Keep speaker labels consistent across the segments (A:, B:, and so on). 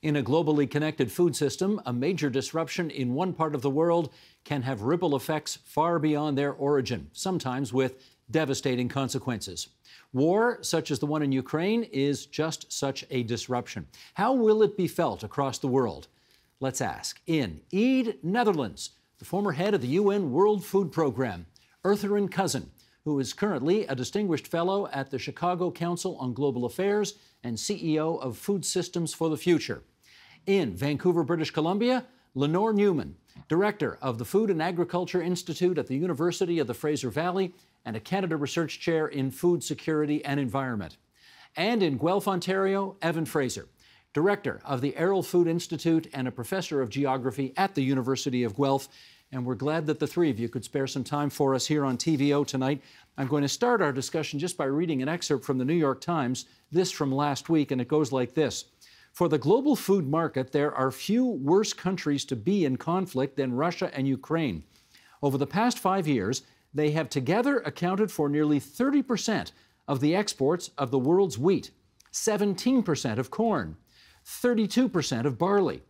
A: In a globally connected food system, a major disruption in one part of the world can have ripple effects far beyond their origin, sometimes with devastating consequences. War, such as the one in Ukraine, is just such a disruption. How will it be felt across the world? Let's ask. In Ede, Netherlands, the former head of the UN World Food Program, Ertharin Cousin, who is currently a distinguished fellow at the Chicago Council on Global Affairs and CEO of Food Systems for the Future. In Vancouver, British Columbia, Lenore Newman, director of the Food and Agriculture Institute at the University of the Fraser Valley and a Canada Research Chair in Food Security and Environment. And in Guelph, Ontario, Evan Fraser, director of the Arrell Food Institute and a professor of geography at the University of Guelph. And we're glad that the three of you could spare some time for us here on TVO tonight. I'm going to start our discussion just by reading an excerpt from the New York Times, this from last week, and it goes like this. For the global food market, there are few worse countries to be in conflict than Russia and Ukraine. Over the past five years, they have together accounted for nearly 30% of the exports of the world's wheat, 17% of corn, 32% of barley,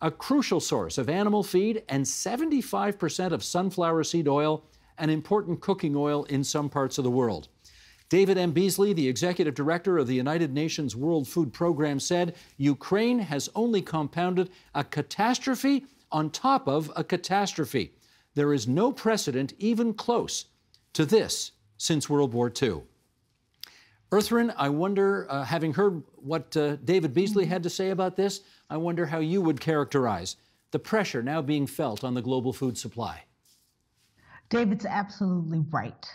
A: a crucial source of animal feed, and 75% of sunflower seed oil, an important cooking oil in some parts of the world. David M. Beasley, the executive director of the United Nations World Food Program, said Ukraine has only compounded a catastrophe on top of a catastrophe. There is no precedent even close to this since World War II. Ertharin, I wonder, uh, having heard what uh, David Beasley had to say about this, I wonder how you would characterize the pressure now being felt on the global food supply.
B: David's absolutely right.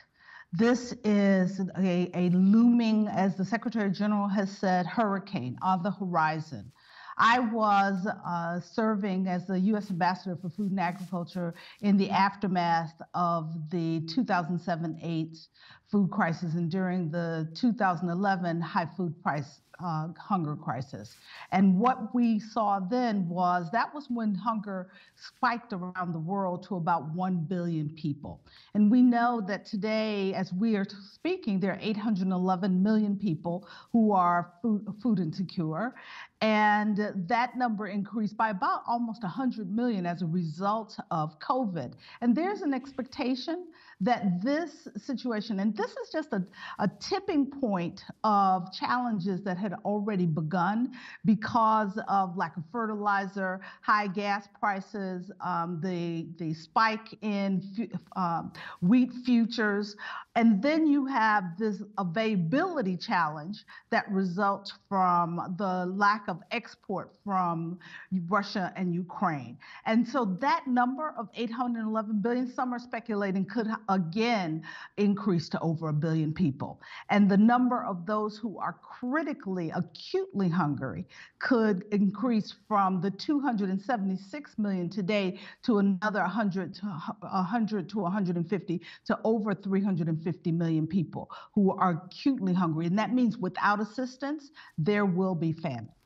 B: This is a, a looming, as the Secretary General has said, hurricane on the horizon. I was uh, serving as the U.S. Ambassador for Food and Agriculture in the aftermath of the 2007 8 food crisis and during the 2011 high food price uh, hunger crisis. And what we saw then was that was when hunger spiked around the world to about 1 billion people. And we know that today, as we are speaking, there are 811 million people who are food, food insecure. And that number increased by about almost 100 million as a result of COVID. And there's an expectation that this situation, and this is just a, a tipping point of challenges that had already begun because of lack of fertilizer, high gas prices, um, the, the spike in um, wheat futures, and then you have this availability challenge that results from the lack of export from Russia and Ukraine. And so that number of 811 billion, some are speculating could again increase to over a billion people. And the number of those who are critically, acutely hungry could increase from the 276 million today to another 100 to 100 to 150 to over 350 million people who are acutely hungry. And that means without assistance, there will be famines.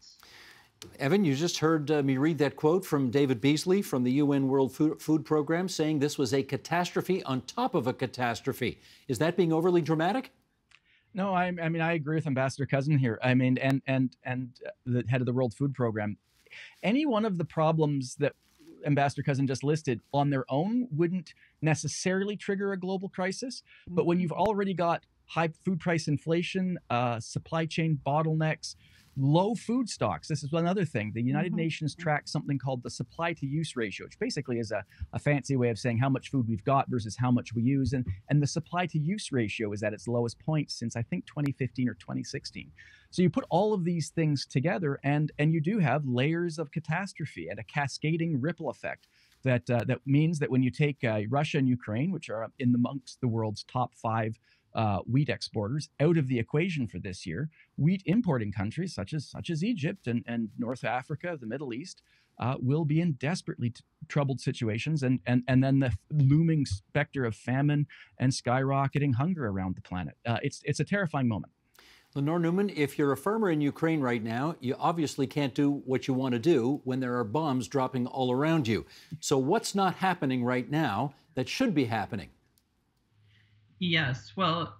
A: Evan, you just heard uh, me read that quote from David Beasley from the UN World Food, Food, Program saying this was a catastrophe on top of a catastrophe. Is that being overly dramatic?
C: No, I, I mean I agree with Ambassador Cousin here. I mean, and and and uh, the head of the World Food Program. Any one of the problems that Ambassador Cousin just listed on their own wouldn't necessarily trigger a global crisis. But when you've mm-hmm. already got high food price inflation, uh, supply chain bottlenecks, low food stocks. This is another thing. The United mm-hmm. Nations mm-hmm. tracks something called the supply to use ratio, which basically is a, a fancy way of saying how much food we've got versus how much we use. And, and the supply to use ratio is at its lowest point since I think 2015 or 2016. So you put all of these things together, and, and you do have layers of catastrophe and a cascading ripple effect. That, uh, that means that when you take uh, Russia and Ukraine, which are in amongst the world's top five uh, wheat exporters out of the equation for this year. Wheat importing countries such as such as Egypt and, and North Africa, the Middle East, uh, will be in desperately t- troubled situations, and and and then the looming specter of famine and skyrocketing hunger around the planet. Uh, it's it's a terrifying moment.
A: Lenore Newman, if you're a farmer in Ukraine right now, you obviously can't do what you want to do when there are bombs dropping all around you. So, what's not happening right now that should be happening?
D: Yes. Well,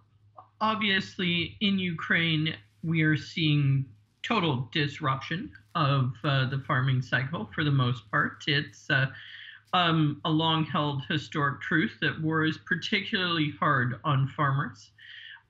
D: obviously, in Ukraine, we are seeing total disruption of uh, the farming cycle for the most part. It's uh, um, a long held historic truth that war is particularly hard on farmers.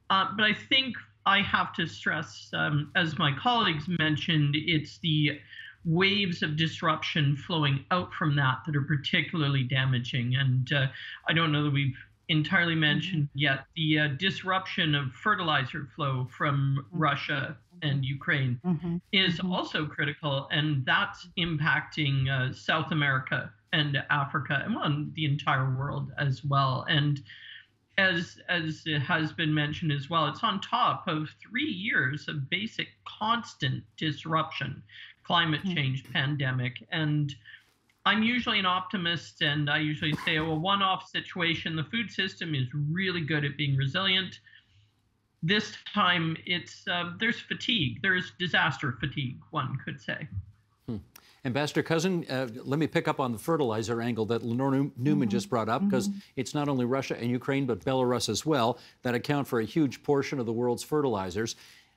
D: Uh, but I think I have to stress, um, as my colleagues mentioned, it's the waves of disruption flowing out from that that are particularly damaging. And uh, I don't know that we've entirely mm-hmm. mentioned yet the uh, disruption of fertilizer flow from mm-hmm. Russia and Ukraine mm-hmm. is mm-hmm. also critical, and that's impacting uh, South America and Africa and well, the entire world as well. And as as it has been mentioned as well, it's on top of three years of basic constant disruption, climate hmm. change, mm-hmm. pandemic, and I'm usually an optimist, and I usually say, oh, a one-off situation. The food system is really good at being resilient. This time, it's uh, there's fatigue. There's disaster fatigue, one could say.
A: Ambassador Cousin, uh, let me pick up on the fertilizer angle that Lenore Newman mm-hmm. just brought up, because mm-hmm. it's not only Russia and Ukraine, but Belarus as well, that account for a huge portion of the world's fertilizers.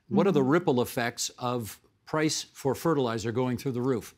A: What mm-hmm. are the mm-hmm. ripple effects of price for fertilizer going through the roof?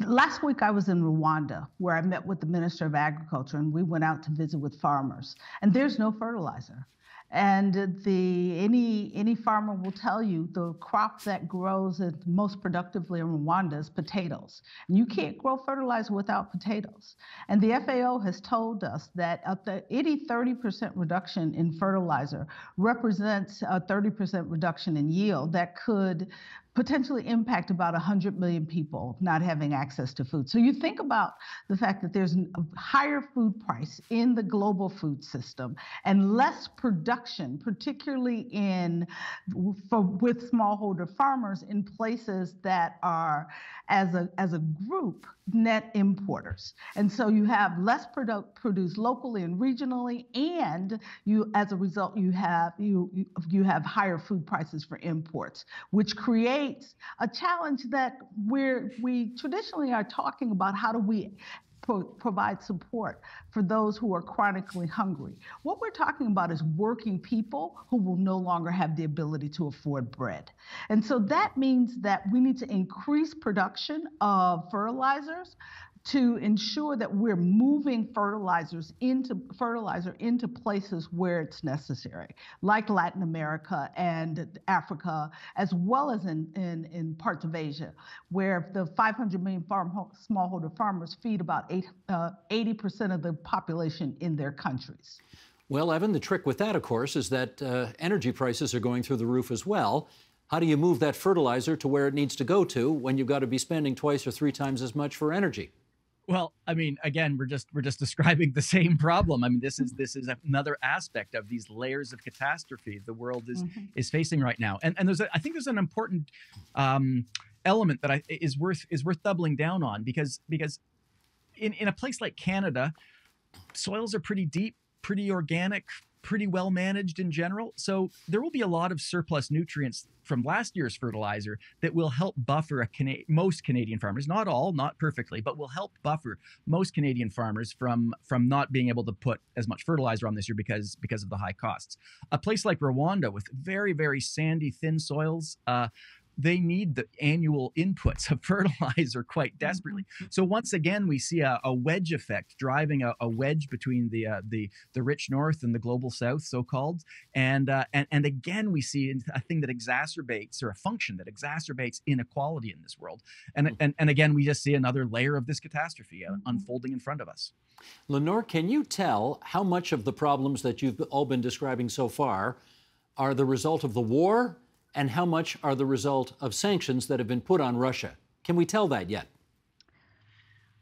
B: Last week, I was in Rwanda where I met with the Minister of Agriculture and we went out to visit with farmers. And there's no fertilizer. And the any any farmer will tell you the crop that grows most productively in Rwanda is potatoes. And you can't grow fertilizer without potatoes. And the FAO has told us that up to any 30% reduction in fertilizer represents a 30% reduction in yield that could potentially impact about 100 million people not having access to food. So you think about the fact that there's a higher food price in the global food system and less production, particularly in for, with smallholder farmers in places that are as a as a group net importers. And so you have less product produced locally and regionally and you as a result you have you you have higher food prices for imports, which creates a challenge that we're, we traditionally are talking about how do we pro- provide support for those who are chronically hungry. What we're talking about is working people who will no longer have the ability to afford bread. And so that means that we need to increase production of fertilizers, to ensure that we're moving fertilizers into fertilizer into places where it's necessary, like Latin America and Africa, as well as in, in, in parts of Asia, where the 500 million farm smallholder farmers feed about eight, uh, 80% of the population in their countries.
A: Well, Evan, the trick with that, of course, is that uh, energy prices are going through the roof as well. How do you move that fertilizer to where it needs to go to when you've got to be spending twice or three times as much for energy?
C: Well, I mean, again, we're just we're just describing the same problem. I mean, this is this is another aspect of these layers of catastrophe the world is mm-hmm. is facing right now. And and there's a, I think there's an important um, element that I is worth is worth doubling down on because because in in a place like Canada, soils are pretty deep, pretty organic, pretty well managed in general. So there will be a lot of surplus nutrients from last year's fertilizer that will help buffer Cana- most Canadian farmers, not all, not perfectly, but will help buffer most Canadian farmers from from not being able to put as much fertilizer on this year because because of the high costs. A place like Rwanda with very very sandy thin soils. Uh, they need the annual inputs of fertilizer quite desperately. Mm-hmm. So once again, we see a, a wedge effect driving a, a wedge between the uh, the the rich north and the global south, so called, and uh, and and again we see a thing that exacerbates or a function that exacerbates inequality in this world, and mm-hmm. and and again we just see another layer of this catastrophe uh, mm-hmm. unfolding in front of us.
A: Lenore, can you tell how much of the problems that you've all been describing so far are the result of the war? And how much are the result of sanctions that have been put on Russia? Can we tell that yet?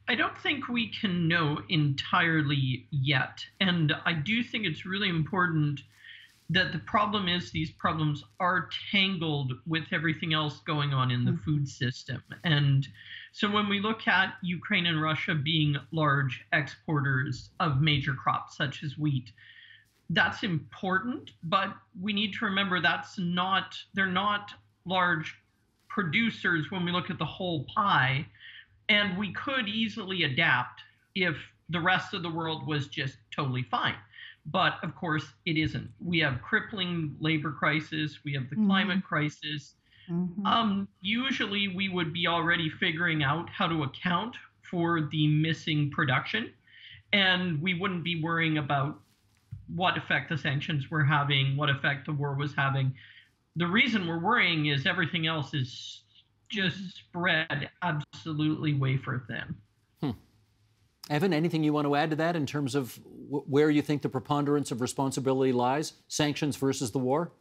D: I don't think we can know entirely yet. And I do think it's really important that the problem is these problems are tangled with everything else going on in the mm-hmm. food system. And so when we look at Ukraine and Russia being large exporters of major crops such as wheat, that's important, but we need to remember that's not, they're not large producers when we look at the whole pie. And we could easily adapt if the rest of the world was just totally fine. But of course, it isn't. We have crippling labor crisis, we have the mm-hmm. climate crisis, mm-hmm. um, usually we would be already figuring out how to account for the missing production, and we wouldn't be worrying about what effect the sanctions were having, what effect the war was having. The reason we're worrying is everything else is just mm-hmm. spread absolutely wafer thin. Hmm.
A: Evan, anything you want to add to that in terms of w- where you think the preponderance of responsibility lies, sanctions versus the war?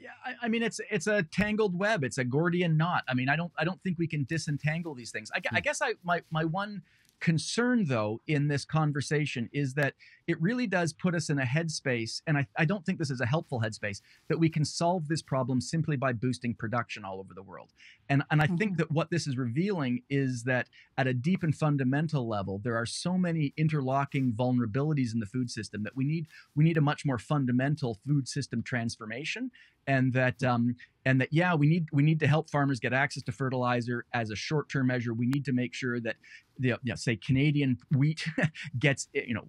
C: Yeah, I, I, mean it's it's a tangled web. It's a Gordian knot. I mean, I don't I don't think we can disentangle these things. I, I hmm. guess I my my one concern though in this conversation is that it really does put us in a headspace, and I, I don't think this is a helpful headspace, that we can solve this problem simply by boosting production all over the world. And, and I mm-hmm. think that what this is revealing is that at a deep and fundamental level, there are so many interlocking vulnerabilities in the food system that we need we need a much more fundamental food system transformation and that um, and that yeah we need we need to help farmers get access to fertilizer as a short term measure we need to make sure that the you know, say canadian wheat gets you know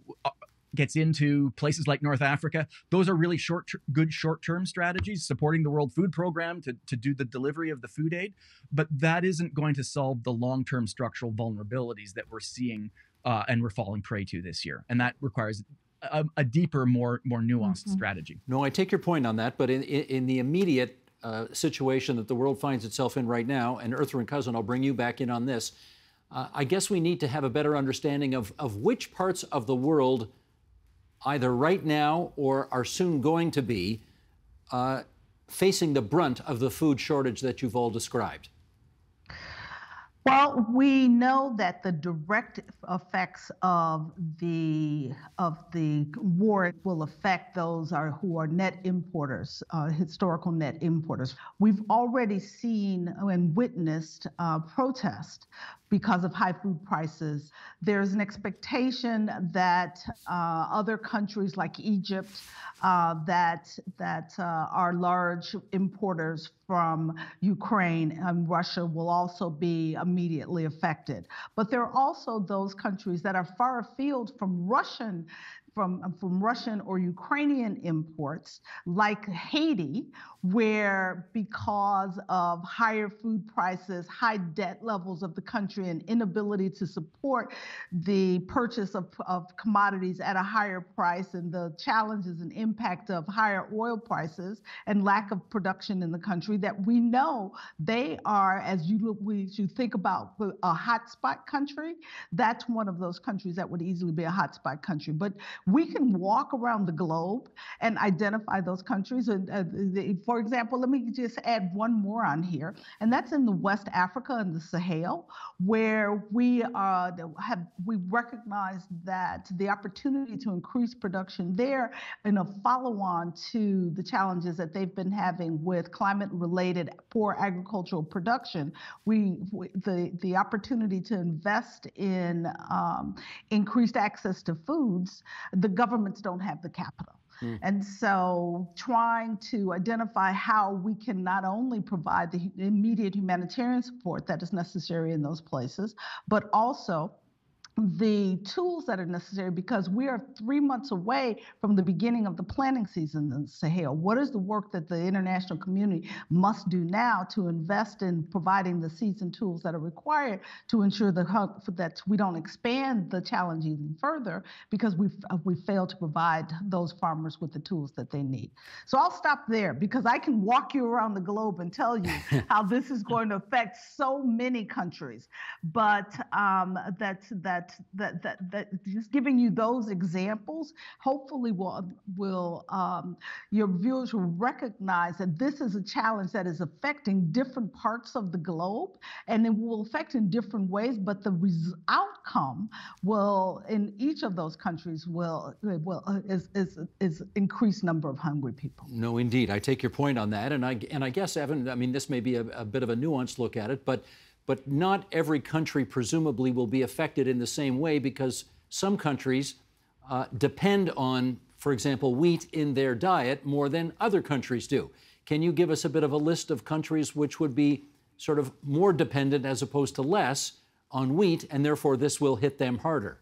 C: gets into places like North Africa. Those are really short, good short-term strategies, supporting the World Food Program to, to do the delivery of the food aid. But that isn't going to solve the long-term structural vulnerabilities that we're seeing uh, and we're falling prey to this year. And that requires a, a deeper, more more nuanced mm-hmm. strategy.
A: No, I take your point on that. But in, in, in the immediate uh, situation that the world finds itself in right now, and Ertharin Cousin, I'll bring you back in on this. Uh, I guess we need to have a better understanding of, of which parts of the world either right now or are soon going to be uh, facing the brunt of the food shortage that you've all described?
B: Well, we know that the direct effects of the of the war will affect those are who are net importers, uh, historical net importers. We've already seen and witnessed uh, protest because of high food prices. There's an expectation that uh, other countries like Egypt, uh, that that uh, are large importers from Ukraine and Russia, will also be immediately affected. But there are also those countries that are far afield from Russian from, um, from Russian or Ukrainian imports, like Haiti, where because of higher food prices, high debt levels of the country, and inability to support the purchase of, of commodities at a higher price, and the challenges and impact of higher oil prices and lack of production in the country, that we know they are, as you, we, you think about a hotspot country, that's one of those countries that would easily be a hotspot country. But we can walk around the globe and identify those countries. And uh, for example, let me just add one more on here, and that's in the West Africa and the Sahel, where we uh, have we recognize that the opportunity to increase production there in a follow-on to the challenges that they've been having with climate-related poor agricultural production, we, we the the opportunity to invest in um, increased access to foods, the governments don't have the capital. Mm. And so, trying to identify how we can not only provide the immediate humanitarian support that is necessary in those places, but also the tools that are necessary because we are three months away from the beginning of the planting season in Sahel. What is the work that the international community must do now to invest in providing the seeds and tools that are required to ensure that, that we don't expand the challenge even further because we've, uh, we failed to provide those farmers with the tools that they need. So I'll stop there because I can walk you around the globe and tell you how this is going to affect so many countries. But um, that, that that that that, that just giving you those examples hopefully will will um, your viewers will recognize that this is a challenge that is affecting different parts of the globe and it will affect in different ways but the res- outcome will in each of those countries will will uh, is, is is increased number of hungry people.
A: No indeed. I take your point on that and i and i guess evan i mean this may be a, a bit of a nuanced look at it but but not every country presumably will be affected in the same way because some countries uh, depend on, for example, wheat in their diet more than other countries do. Can you give us a bit of a list of countries which would be sort of more dependent as opposed to less on wheat, and therefore this will hit them harder?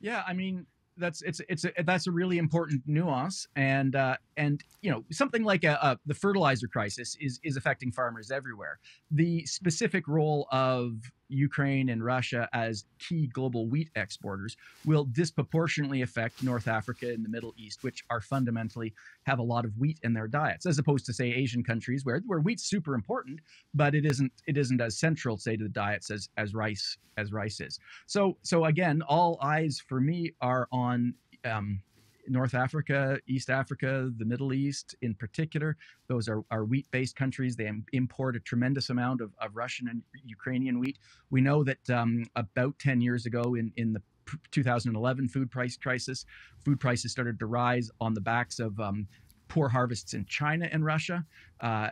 C: Yeah, I mean, that's it's it's a, that's a really important nuance, and uh, and you know something like a, a, the fertilizer crisis is is affecting farmers everywhere. The specific role of Ukraine and Russia as key global wheat exporters will disproportionately affect North Africa and the Middle East, which are fundamentally have a lot of wheat in their diets, as opposed to say Asian countries where where wheat's super important, but it isn't it isn't as central, say, to the diets as as rice as rice is. So so again, all eyes for me are on um, North Africa, East Africa, the Middle East in particular. Those are, are wheat based countries. They import a tremendous amount of, of Russian and Ukrainian wheat. We know that um, about 10 years ago, in, in the 2011 food price crisis, food prices started to rise on the backs of um, poor harvests in China and Russia. Uh,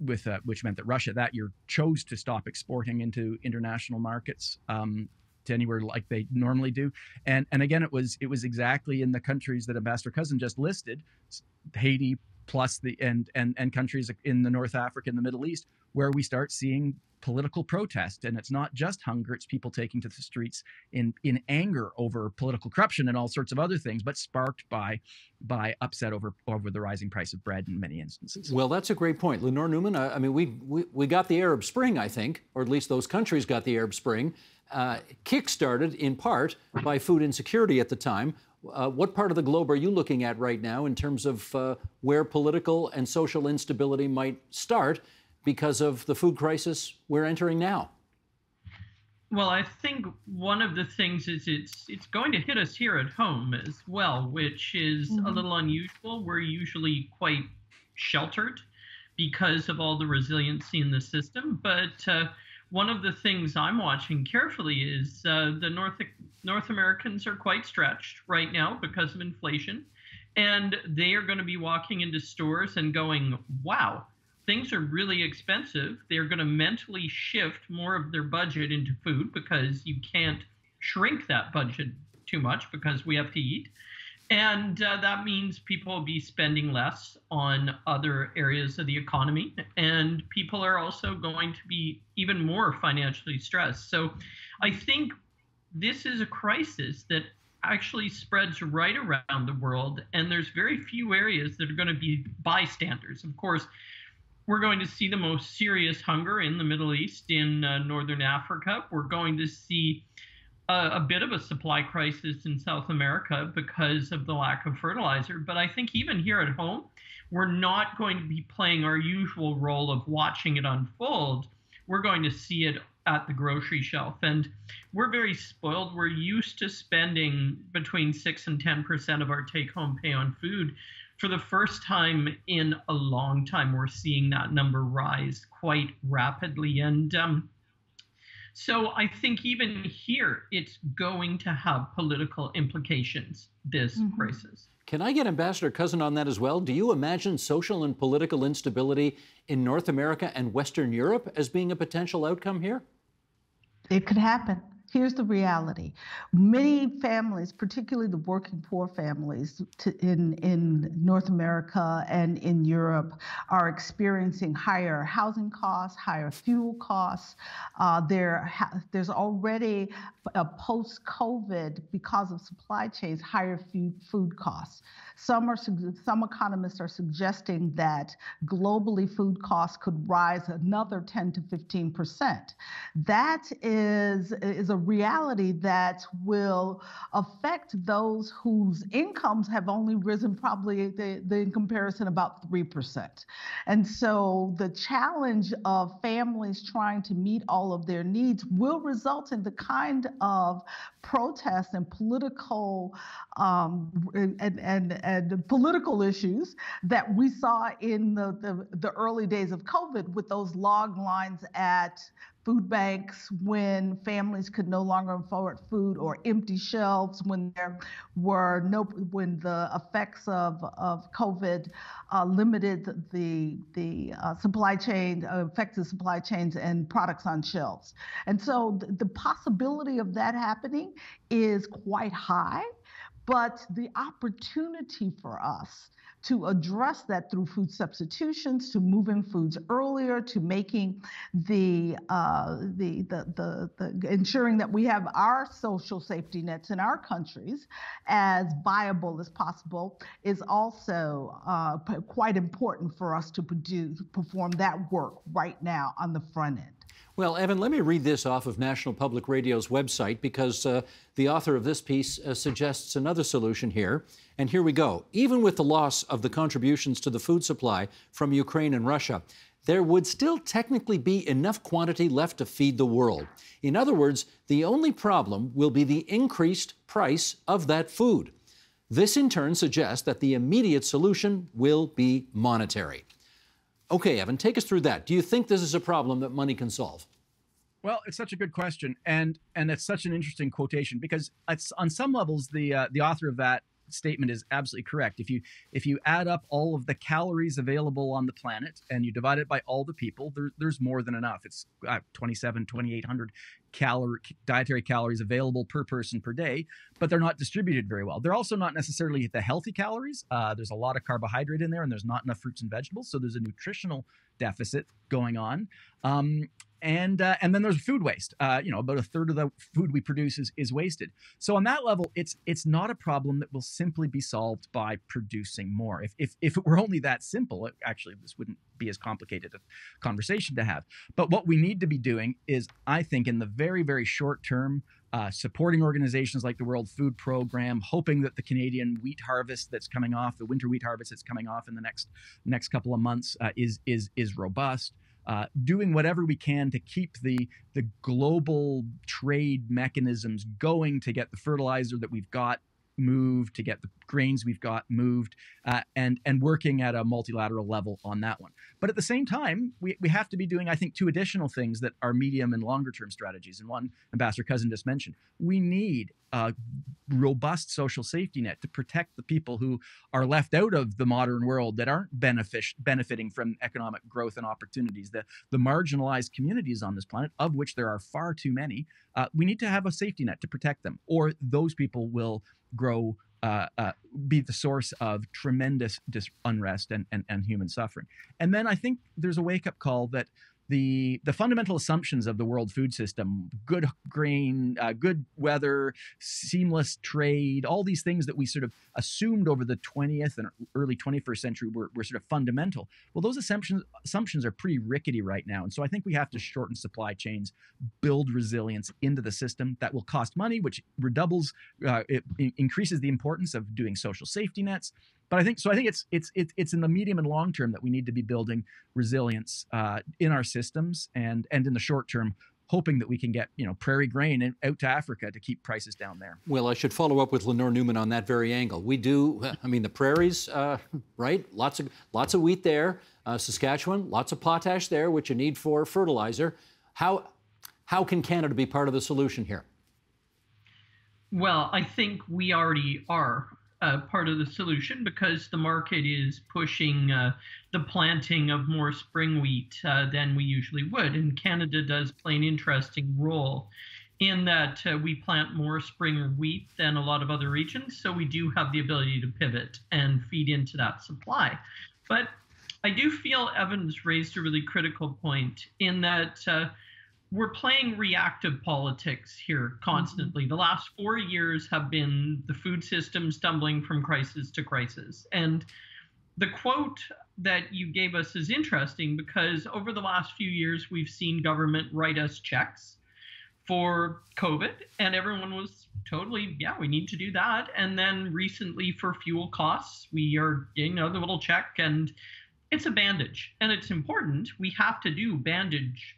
C: with uh, which meant that Russia that year chose to stop exporting into international markets um, to anywhere like they normally do. And and again, it was it was exactly in the countries that Ambassador Cousin just listed, Haiti plus the and and and countries in the North Africa and the Middle East, where we start seeing political protest and it's not just hunger it's people taking to the streets in in anger over political corruption and all sorts of other things but sparked by by upset over over the rising price of bread in many instances
A: well that's a great point lenore newman i, I mean we, we we got the arab spring i think or at least those countries got the arab spring uh, kick-started in part by food insecurity at the time. Uh, what part of the globe are you looking at right now in terms of uh, where political and social instability might start because of the food crisis we're entering now?
D: Well, I think one of the things is it's it's going to hit us here at home as well, which is mm-hmm. a little unusual. We're usually quite sheltered because of all the resiliency in the system, but uh, one of the things I'm watching carefully is uh, the North North Americans are quite stretched right now because of inflation, and they are going to be walking into stores and going, "Wow, things are really expensive." They're going to mentally shift more of their budget into food because you can't shrink that budget too much because we have to eat. And uh, that means people will be spending less on other areas of the economy. And people are also going to be even more financially stressed. So I think this is a crisis that actually spreads right around the world. And there's very few areas that are going to be bystanders. Of course, we're going to see the most serious hunger in the Middle East, in uh, Northern Africa. We're going to see a, a, bit of a supply crisis in South America because of the lack of fertilizer. But I think even here at home, we're not going to be playing our usual role of watching it unfold. We're going to see it at the grocery shelf. And we're very spoiled. We're used to spending between 6 and 10% of our take home pay on food. For the first time in a long time, we're seeing that number rise quite rapidly. And um, so I think even here, it's going to have political implications, this mm-hmm. crisis.
A: Can I get Ambassador Cousin on that as well? Do you imagine social and political instability in North America and Western Europe as being a potential outcome here?
B: It could happen. Here's the reality. Many families particularly the working poor families to, in in north america and in europe are experiencing higher housing costs higher fuel costs. Uh, there there's already a post-covid because of supply chains higher food costs some are some economists are suggesting that globally food costs could rise another 10 to 15 percent. That is is a reality that will affect those whose incomes have only risen probably the, the in comparison about three percent. And so the challenge of families trying to meet all of their needs will result in the kind of protests and political um, and, and, and political issues that we saw in the, the, the early days of COVID with those log lines at food banks when families could no longer afford food or empty shelves when there were no when the effects of, of covid uh, limited the the uh, supply chain uh, affected supply chains and products on shelves. And so th- the possibility of that happening is quite high but the opportunity for us to address that through food substitutions, to moving foods earlier, to making the, uh, the, the, the, the, ensuring that we have our social safety nets in our countries as viable as possible is also uh, quite important for us to produce, perform that work right now on the front end.
A: Well, Evan, let me read this off of National Public Radio's website because uh, the author of this piece uh, suggests another solution here. And here we go. Even with the loss of the contributions to the food supply from Ukraine and Russia, there would still technically be enough quantity left to feed the world. In other words, the only problem will be the increased price of that food. This in turn suggests that the immediate solution will be monetary. Okay, Evan, take us through that. Do you think this is a problem that money can solve?
C: Well, it's such a good question, and and it's such an interesting quotation because it's on some levels the uh, the author of that statement is absolutely correct. If you if you add up all of the calories available on the planet and you divide it by all the people, there, there's more than enough. It's uh, 27, 2800 calorie dietary calories available per person per day, but they're not distributed very well. They're also not necessarily the healthy calories. Uh, there's a lot of carbohydrate in there, and there's not enough fruits and vegetables, so there's a nutritional deficit going on. Um, and uh, and then there's food waste. Uh, you know, about a third of the food we produce is, is wasted. So on that level, it's it's not a problem that will simply be solved by producing more. If if if it were only that simple, it, actually this wouldn't be as complicated a conversation to have. But what we need to be doing is, I think, in the very very short term. Uh, supporting organizations like the World Food Program, hoping that the Canadian wheat harvest that's coming off, the winter wheat harvest that's coming off in the next next couple of months, uh, is is is robust uh, doing whatever we can to keep the the global trade mechanisms going to get the fertilizer that we've got moved to get the grains we've got moved uh, and and working at a multilateral level on that one. But at the same time we, we have to be doing i think two additional things that are medium and longer term strategies. And one ambassador cousin just mentioned we need a robust social safety net to protect the people who are left out of the modern world that aren't benefic- benefiting from economic growth and opportunities. The, the marginalized communities on this planet of which there are far too many uh, we need to have a safety net to protect them or those people will grow uh, uh, be the source of tremendous dis- unrest and, and, and human suffering. And then I think there's a wake up call that the the fundamental assumptions of the world food system good grain uh, good weather seamless trade all these things that we sort of assumed over the 20th and early 21st century were, were sort of fundamental. Well those assumptions assumptions are pretty rickety right now and so i think we have to shorten supply chains build resilience into the system that will cost money which redoubles uh, it increases the importance of doing social safety nets but I think so. I think it's it's it's it's in the medium and long term that we need to be building resilience uh, in our systems, and and in the short term, hoping that we can get you know prairie grain out to Africa to keep prices down there.
A: Well, I should follow up with Lenore Newman on that very angle. We do. I mean, the prairies, uh, right? Lots of lots of wheat there. Uh, Saskatchewan, lots of potash there, which you need for fertilizer. How how can Canada be part of the solution here?
D: Well, I think we already are uh, part of the solution because the market is pushing uh, the planting of more spring wheat uh, than we usually would. And Canada does play an interesting role in that uh, we plant more spring wheat than a lot of other regions. So we do have the ability to pivot and feed into that supply. But I do feel Evans raised a really critical point in that uh, we're playing reactive politics here constantly. Mm-hmm. The last four years have been the food system stumbling from crisis to crisis. And the quote that you gave us is interesting because over the last few years, we've seen government write us checks for COVID, and everyone was totally, yeah, we need to do that. And then recently for fuel costs, we are getting another little check, and it's a bandage, and it's important. We have to do bandage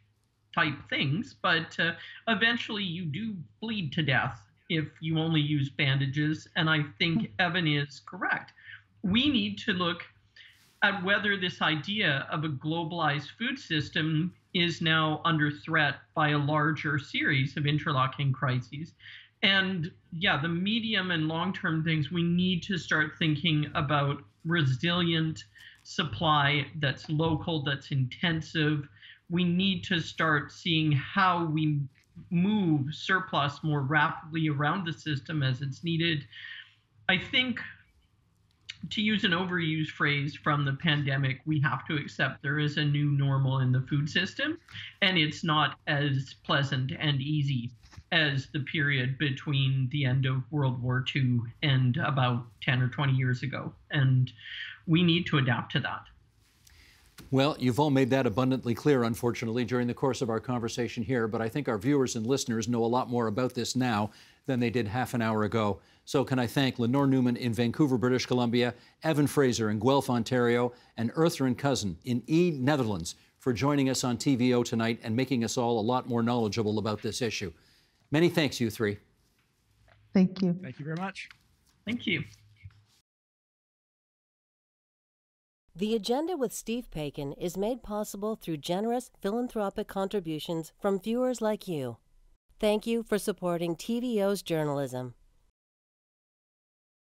D: type things, but uh, eventually you do bleed to death if you only use bandages. And I think hmm. Evan is correct. We need to look at whether this idea of a globalized food system is now under threat by a larger series of interlocking crises. And yeah, the medium and long term things, we need to start thinking about resilient supply that's local, that's intensive, we need to start seeing how we move surplus more rapidly around the system as it's needed. I think to use an overused phrase from the pandemic, we have to accept there is a new normal in the food system, and it's not as pleasant and easy as the period between the end of World War II and about 10 or 20 years ago. And we need to adapt to that.
A: Well, you've all made that abundantly clear, unfortunately, during the course of our conversation here, but I think our viewers and listeners know a lot more about this now than they did half an hour ago. So, can I thank Lenore Newman in Vancouver, British Columbia, Evan Fraser in Guelph, Ontario, and Ertharin Cousin in E, Netherlands, for joining us on TVO tonight and making us all a lot more knowledgeable about this issue. Many thanks, you three.
B: Thank you.
C: Thank you very much.
D: Thank you.
E: The Agenda with Steve Paikin is made possible through generous philanthropic contributions from viewers like you. Thank you for supporting TVO's journalism.